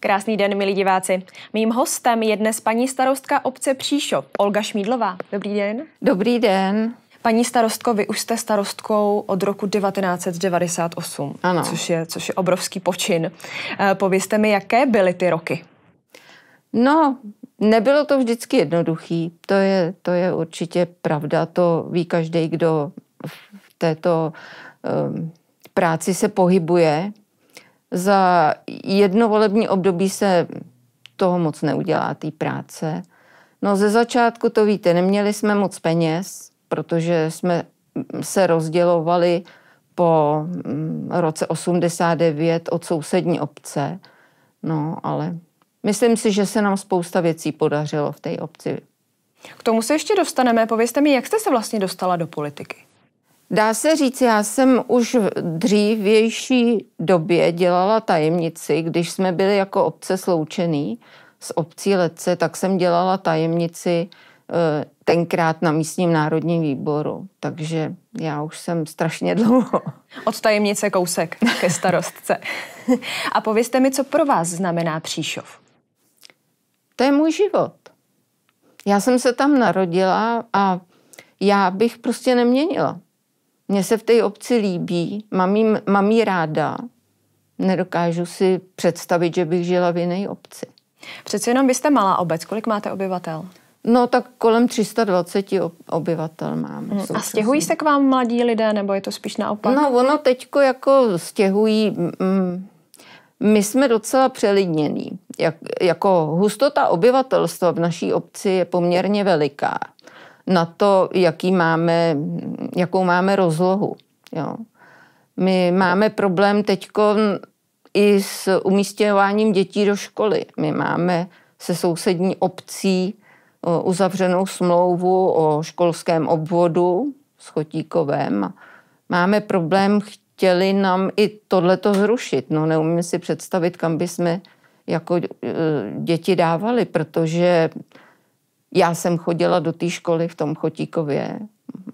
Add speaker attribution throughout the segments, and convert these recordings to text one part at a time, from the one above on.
Speaker 1: Krásný den, milí diváci. Mým hostem je dnes paní starostka obce Příšov, Olga Šmídlová. Dobrý den.
Speaker 2: Dobrý den.
Speaker 1: Paní starostko, vy už jste starostkou od roku 1998,
Speaker 2: ano.
Speaker 1: Což, je, což je obrovský počin. Eh, povězte mi, jaké byly ty roky?
Speaker 2: No, nebylo to vždycky jednoduchý. To je, to je určitě pravda. To ví každý, kdo v této um, práci se pohybuje. Za jedno volební období se toho moc neudělá, té práce. No ze začátku to víte, neměli jsme moc peněz, protože jsme se rozdělovali po mm, roce 89 od sousední obce. No, ale myslím si, že se nám spousta věcí podařilo v té obci.
Speaker 1: K tomu se ještě dostaneme. Povězte mi, jak jste se vlastně dostala do politiky?
Speaker 2: Dá se říct, já jsem už v dřívější době dělala tajemnici, když jsme byli jako obce sloučený s obcí Letce, tak jsem dělala tajemnici eh, tenkrát na místním národním výboru. Takže já už jsem strašně dlouho.
Speaker 1: Od tajemnice kousek ke starostce. A povězte mi, co pro vás znamená Příšov?
Speaker 2: To je můj život. Já jsem se tam narodila a já bych prostě neměnila. Mně se v té obci líbí, mám jí, mám jí ráda. Nedokážu si představit, že bych žila v jiné obci.
Speaker 1: Přeci jenom vy jste malá obec. Kolik máte obyvatel?
Speaker 2: No tak kolem 320 obyvatel mám.
Speaker 1: Hmm. A stěhují se k vám mladí lidé, nebo je to spíš naopak?
Speaker 2: No ono teďko jako stěhují... Mm, my jsme docela přelidnění. Jak, jako hustota obyvatelstva v naší obci je poměrně veliká na to, jaký máme, jakou máme rozlohu. Jo. My máme problém teď i s umístěváním dětí do školy. My máme se sousední obcí uzavřenou smlouvu o školském obvodu s Chotíkovem. Máme problém, chtěli nám i tohleto zrušit. No neumím si představit, kam by jsme jako e, děti dávali, protože já jsem chodila do té školy v tom Chotíkově.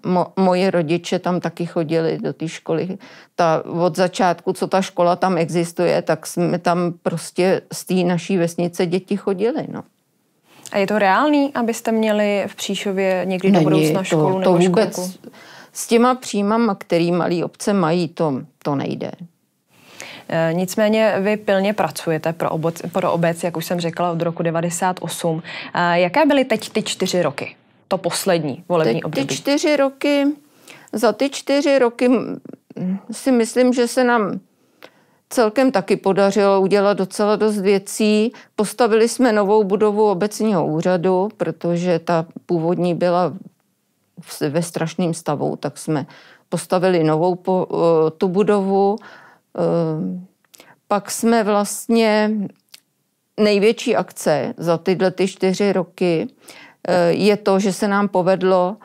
Speaker 2: Mo, moje rodiče tam taky chodili do té školy. Ta, od začátku, co ta škola tam existuje, tak jsme tam prostě z té naší vesnice děti chodili. No.
Speaker 1: A je to reálný, abyste měli v Příšově někdy Není, do budoucna školu to,
Speaker 2: to
Speaker 1: nebo
Speaker 2: vůbec, školku? S těma příjmama, který malý obce mají, to, to nejde.
Speaker 1: E, nicméně vy pilně pracujete pro obec, pro obec, jak už jsem řekla, od roku 98. E, jaké byly teď ty čtyři roky? To poslední volební teď období.
Speaker 2: Ty čtyři roky, za ty čtyři roky si myslím, že se nám celkem taky podařilo udělat docela dost věcí. Postavili jsme novou budovu obecního úřadu, protože ta původní byla ve strašném stavu, tak jsme postavili novou po, tu budovu. Ehm, pak jsme vlastně největší akce za tyhle ty čtyři roky eh, je to, že se nám povedlo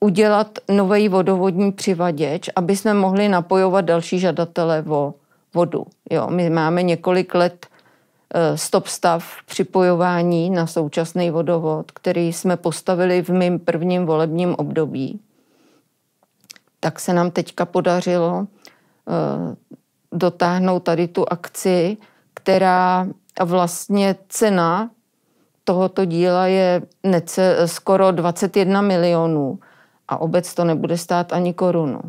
Speaker 2: udělat nový vodovodní přivaděč, aby jsme mohli napojovat další žadatele o vodu. Jo, my máme několik let eh, stop stav připojování na současný vodovod, který jsme postavili v mém prvním volebním období. Tak se nám teďka podařilo eh, dotáhnout tady tu akci, která vlastně cena tohoto díla je nece, skoro 21 milionů a obec to nebude stát ani korunu.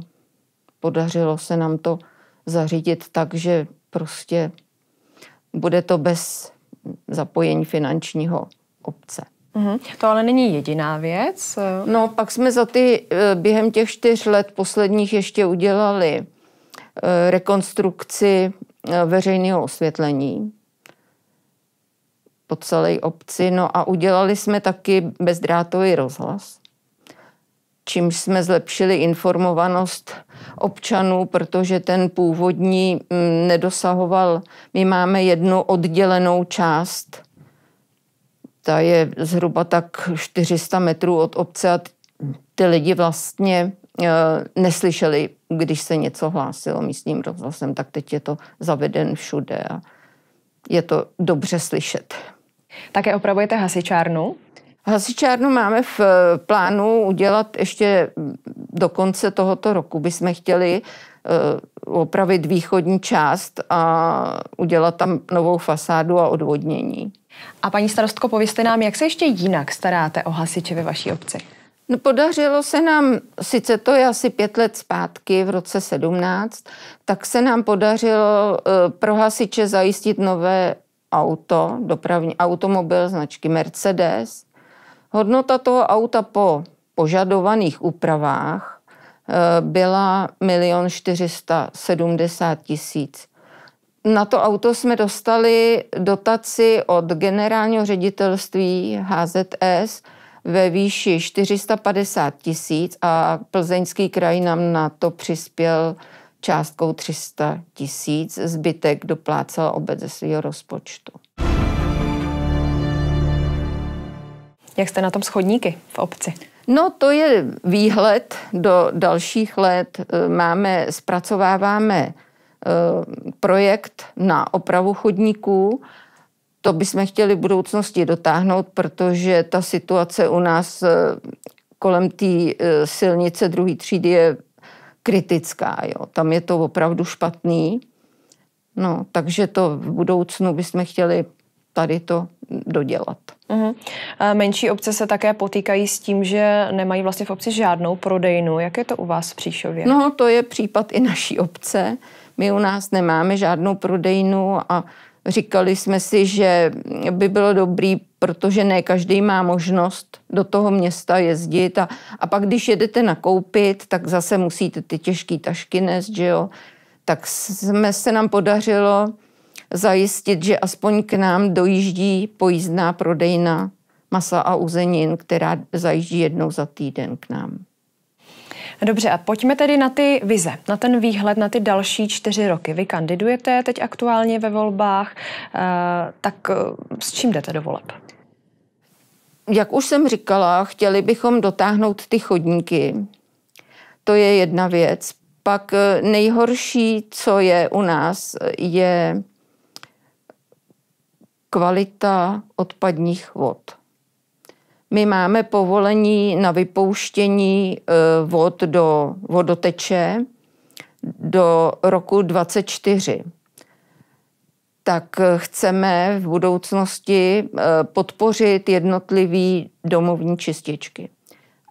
Speaker 2: Podařilo se nám to zařídit tak, že prostě bude to bez zapojení finančního obce.
Speaker 1: Mm-hmm. To ale není jediná věc.
Speaker 2: No, pak jsme za ty eh, během těch čtyř let posledních ještě udělali eh, rekonstrukci eh, veřejného osvětlení po celé obci. No a udělali jsme taky bezdrátový rozhlas čímž jsme zlepšili informovanost občanů, protože ten původní mm, nedosahoval. My máme jednu oddělenou část, ta je zhruba tak 400 metrů od obce a ty lidi vlastně neslyšeli, když se něco hlásilo místním rozhlasem, tak teď je to zaveden všude a je to dobře slyšet.
Speaker 1: Také opravujete hasičárnu?
Speaker 2: Hasičárnu máme v eh, plánu udělat ještě do konce tohoto roku. Bychom chtěli opravit východní část a udělat tam novou fasádu a odvodnění.
Speaker 1: A paní starostko, povězte nám, jak se ještě jinak staráte o hasiče ve vaší obci?
Speaker 2: No, podařilo se nám, sice to je asi pět let zpátky, v roce 17, tak se nám podařilo uh, pro hasiče zajistit nové auto, dopravní automobil značky Mercedes. Hodnota toho auta po požadovaných úpravách uh, byla milion 470 tisíc. Na to auto jsme dostali dotaci od generálního ředitelství HZS ve výši 450 tisíc a plzeňský kraj nám na to přispěl částkou 300 tisíc. Zbytek doplácela obec ze svého rozpočtu.
Speaker 1: Jak jste na tom schodníky v obci?
Speaker 2: No to je výhled do dalších let. Máme, zpracováváme Eh, projekt na opravu chodníků. To bychom chtěli v budoucnosti dotáhnout, protože ta situace u nás eh, kolem té eh, silnice druhé třídy je kritická. Jo. Tam je to opravdu špatný. No, takže to v budoucnu bychom chtěli tady to dodělat. Uh-huh.
Speaker 1: Menší obce se také potýkají s tím, že nemají vlastně v obci žádnou prodejnu. Jak je to u vás v Příšově?
Speaker 2: No, to je případ i naší obce. My u nás nemáme žádnou prodejnu a říkali jsme si, že by bylo dobrý, protože ne každý má možnost do toho města jezdit a, a pak, když jedete nakoupit, tak zase musíte ty těžké tašky nést, že jo. Tak jsme se nám podařilo zajistit, že aspoň k nám dojíždí pojízdná prodejna masa a uzenin, která zajíždí jednou za týden k nám.
Speaker 1: Dobře, a pojďme tedy na ty vize, na ten výhled na ty další čtyři roky. Vy kandidujete teď aktuálně ve volbách, eh, tak eh, s čím jdete do voleb?
Speaker 2: Jak už jsem říkala, chtěli bychom dotáhnout ty chodníky. To je jedna věc. Pak eh, nejhorší, co je u nás, je kvalita odpadních vod. My máme povolení na vypouštění eh, vod do vodoteče do roku 24. Tak chceme v budoucnosti eh, podpořit jednotlivý domovní čističky,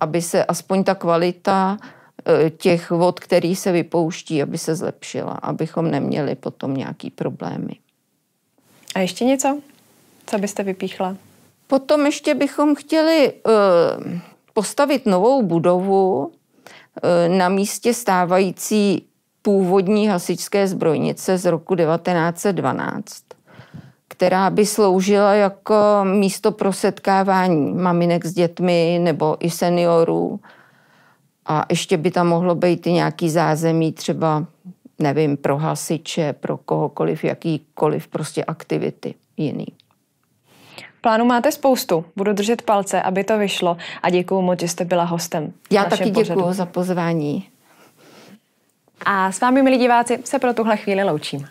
Speaker 2: aby se aspoň ta kvalita eh, těch vod, který se vypouští, aby se zlepšila, abychom neměli potom nějaký problémy.
Speaker 1: A ještě něco, co byste vypíchla?
Speaker 2: Potom ještě bychom chtěli uh, postavit novou budovu uh, na místě stávající původní hasičské zbrojnice z roku 1912, která by sloužila jako místo pro setkávání maminek s dětmi nebo i seniorů. A ještě by tam mohlo být i nějaký zázemí, třeba, nevím, pro hasiče, pro kohokoliv, jakýkoliv prostě aktivity jiný.
Speaker 1: Plánu máte spoustu. Budu držet palce, aby to vyšlo a děkuji moc, že jste byla hostem.
Speaker 2: Já taky děkuji za pozvání.
Speaker 1: A s vámi, milí diváci, se pro tuhle chvíli loučím.